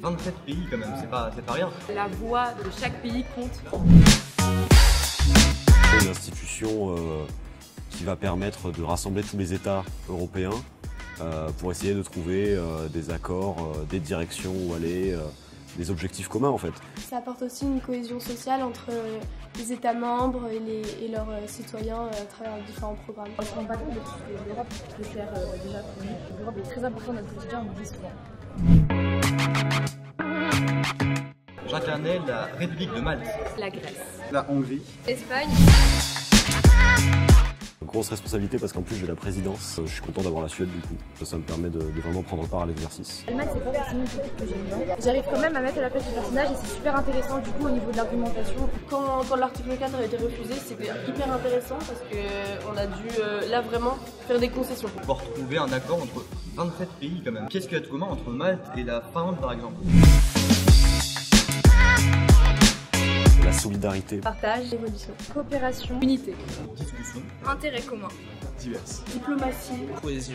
27 pays quand même, c'est pas, pas rien. La voix de chaque pays compte. Une institution euh, qui va permettre de rassembler tous les États européens euh, pour essayer de trouver euh, des accords, euh, des directions où aller, euh, des objectifs communs en fait. Ça apporte aussi une cohésion sociale entre les États membres et, les, et leurs citoyens à travers différents programmes. On se rend pas compte de tout ce que l'Europe peut faire euh, déjà pour nous. L'Europe est très importante dans notre quotidien, on oublie souvent. J'incarnais la République de Malte, La Grèce. la Hongrie, Espagne. Grosse responsabilité parce qu'en plus j'ai la présidence. Euh, Je suis content d'avoir la Suède du coup. Ça, ça me permet de, de vraiment prendre part à l'exercice. L'Allemagne, c'est pas forcément une politique que j'aime bien. J'arrive quand même à mettre à la place du personnage et c'est super intéressant du coup au niveau de l'argumentation. Quand, quand l'article 4 a été refusé, c'était hyper intéressant parce qu'on a dû euh, là vraiment faire des concessions. pour trouver un accord entre 27 pays quand même. Qu'est-ce qu'il y a de commun entre Malte et la Finlande par exemple? Solidarité. Partage. Évolution. Coopération. Unité. Discussion Intérêt commun. diverses. Diplomatie. cohésion.